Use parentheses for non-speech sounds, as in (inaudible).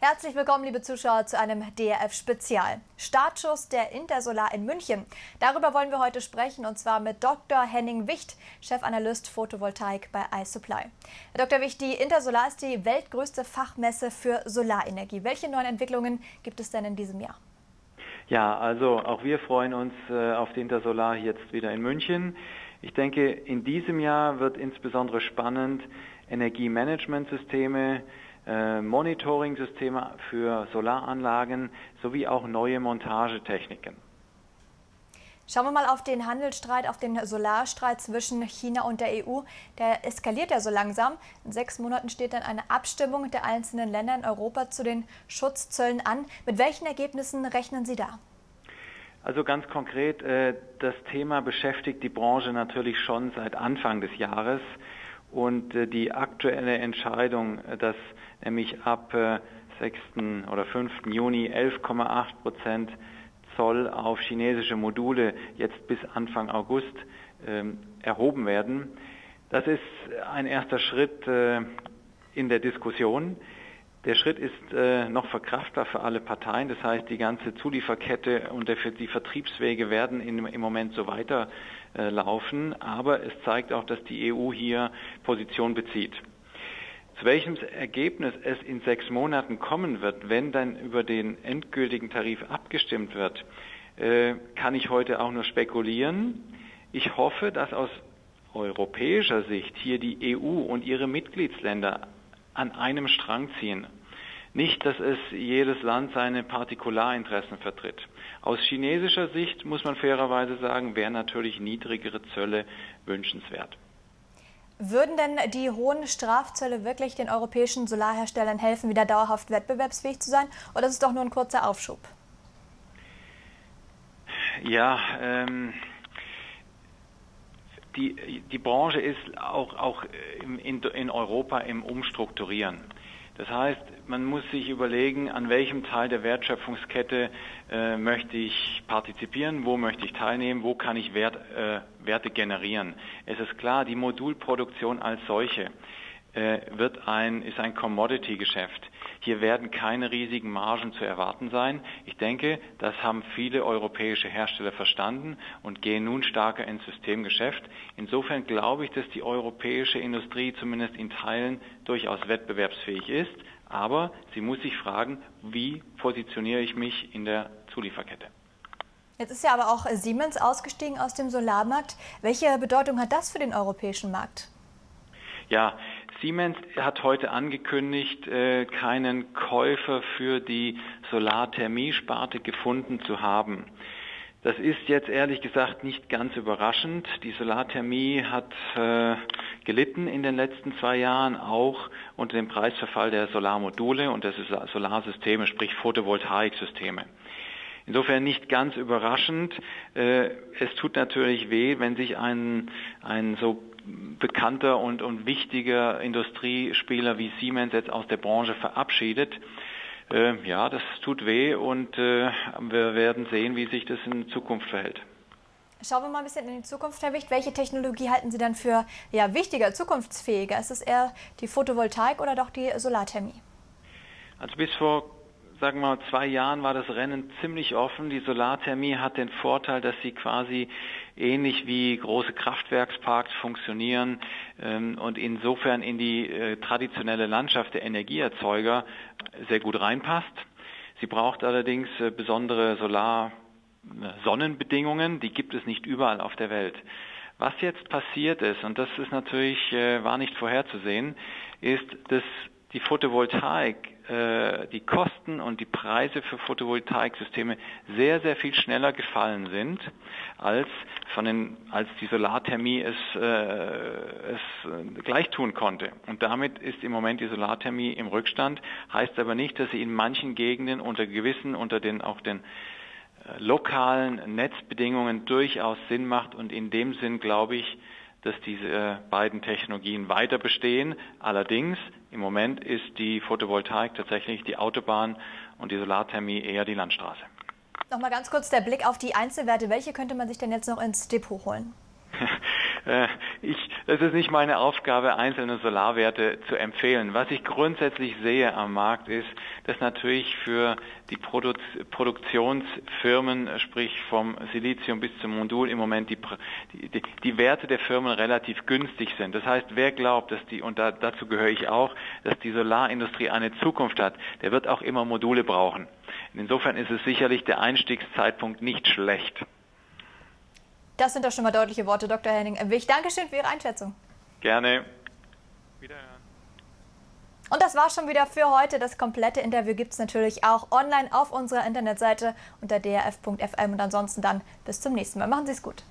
Herzlich willkommen, liebe Zuschauer, zu einem DRF-Spezial. Startschuss der Intersolar in München. Darüber wollen wir heute sprechen und zwar mit Dr. Henning Wicht, Chefanalyst Photovoltaik bei iSupply. Herr Dr. Wicht, die Intersolar ist die weltgrößte Fachmesse für Solarenergie. Welche neuen Entwicklungen gibt es denn in diesem Jahr? Ja, also auch wir freuen uns äh, auf die Intersolar jetzt wieder in München. Ich denke, in diesem Jahr wird insbesondere spannend Energiemanagementsysteme, äh, Monitoring-Systeme für Solaranlagen sowie auch neue Montagetechniken. Schauen wir mal auf den Handelsstreit, auf den Solarstreit zwischen China und der EU. Der eskaliert ja so langsam. In sechs Monaten steht dann eine Abstimmung der einzelnen Länder in Europa zu den Schutzzöllen an. Mit welchen Ergebnissen rechnen Sie da? Also ganz konkret, äh, das Thema beschäftigt die Branche natürlich schon seit Anfang des Jahres. Und äh, die aktuelle Entscheidung, äh, dass nämlich ab 6. Äh, oder 5. Juni 11,8 Prozent Zoll auf chinesische Module jetzt bis Anfang August ähm, erhoben werden, das ist ein erster Schritt in der Diskussion. Der Schritt ist äh, noch verkraftbar für alle Parteien. Das heißt, die ganze Zulieferkette und der, die Vertriebswege werden in, im Moment so weiterlaufen. Äh, Aber es zeigt auch, dass die EU hier Position bezieht. Zu welchem Ergebnis es in sechs Monaten kommen wird, wenn dann über den endgültigen Tarif abgestimmt wird, äh, kann ich heute auch nur spekulieren. Ich hoffe, dass aus europäischer Sicht hier die EU und ihre Mitgliedsländer an einem Strang ziehen. Nicht, dass es jedes Land seine Partikularinteressen vertritt. Aus chinesischer Sicht muss man fairerweise sagen, wären natürlich niedrigere Zölle wünschenswert. Würden denn die hohen Strafzölle wirklich den europäischen Solarherstellern helfen, wieder dauerhaft wettbewerbsfähig zu sein? Oder ist es doch nur ein kurzer Aufschub? Ja, ähm, die, die Branche ist auch, auch in, in Europa im Umstrukturieren. Das heißt, man muss sich überlegen, an welchem Teil der Wertschöpfungskette äh, möchte ich partizipieren, wo möchte ich teilnehmen, wo kann ich Wert, äh, Werte generieren. Es ist klar, die Modulproduktion als solche wird ein, ist ein Commodity-Geschäft. Hier werden keine riesigen Margen zu erwarten sein. Ich denke, das haben viele europäische Hersteller verstanden und gehen nun stärker ins Systemgeschäft. Insofern glaube ich, dass die europäische Industrie zumindest in Teilen durchaus wettbewerbsfähig ist. Aber sie muss sich fragen, wie positioniere ich mich in der Zulieferkette? Jetzt ist ja aber auch Siemens ausgestiegen aus dem Solarmarkt. Welche Bedeutung hat das für den europäischen Markt? Ja, Siemens hat heute angekündigt, äh, keinen Käufer für die Solarthermiesparte gefunden zu haben. Das ist jetzt ehrlich gesagt nicht ganz überraschend. Die Solarthermie hat äh, gelitten in den letzten zwei Jahren, auch unter dem Preisverfall der Solarmodule und der Solarsysteme, sprich Photovoltaiksysteme. Insofern nicht ganz überraschend. Äh, es tut natürlich weh, wenn sich ein, ein so bekannter und, und wichtiger Industriespieler wie Siemens jetzt aus der Branche verabschiedet. Äh, ja, das tut weh und äh, wir werden sehen, wie sich das in Zukunft verhält. Schauen wir mal ein bisschen in die Zukunft, Herr Wicht. Welche Technologie halten Sie dann für ja, wichtiger, zukunftsfähiger? Ist es eher die Photovoltaik oder doch die Solarthermie? Also bis vor sagen wir mal, zwei Jahren war das Rennen ziemlich offen. Die Solarthermie hat den Vorteil, dass sie quasi ähnlich wie große Kraftwerksparks funktionieren ähm, und insofern in die äh, traditionelle Landschaft der Energieerzeuger sehr gut reinpasst. Sie braucht allerdings äh, besondere Solar-Sonnenbedingungen, äh, die gibt es nicht überall auf der Welt. Was jetzt passiert ist, und das ist natürlich, äh, war nicht vorherzusehen, ist, dass die Photovoltaik äh, die Kosten und die Preise für Photovoltaiksysteme sehr, sehr viel schneller gefallen sind, als von den, als die Solarthermie es, äh, es gleich tun konnte. Und damit ist im Moment die Solarthermie im Rückstand, heißt aber nicht, dass sie in manchen Gegenden unter gewissen, unter den auch den äh, lokalen Netzbedingungen durchaus Sinn macht und in dem Sinn glaube ich, dass diese äh, beiden Technologien weiter bestehen. Allerdings im Moment ist die Photovoltaik tatsächlich die Autobahn und die Solarthermie eher die Landstraße. Nochmal ganz kurz der Blick auf die Einzelwerte. Welche könnte man sich denn jetzt noch ins Depot holen? (laughs) Äh, ich, es ist nicht meine Aufgabe, einzelne Solarwerte zu empfehlen. Was ich grundsätzlich sehe am Markt ist, dass natürlich für die Produ Produktionsfirmen, sprich vom Silizium bis zum Modul im Moment die, die, die, Werte der Firmen relativ günstig sind. Das heißt, wer glaubt, dass die, und da, dazu gehöre ich auch, dass die Solarindustrie eine Zukunft hat, der wird auch immer Module brauchen. Insofern ist es sicherlich der Einstiegszeitpunkt nicht schlecht. Das sind doch schon mal deutliche Worte, Dr. Henning. Ich danke schön für Ihre Einschätzung. Gerne. Wiederhören. Und das war schon wieder für heute. Das komplette Interview gibt es natürlich auch online auf unserer Internetseite unter drf.fm und ansonsten dann bis zum nächsten Mal. Machen Sie es gut.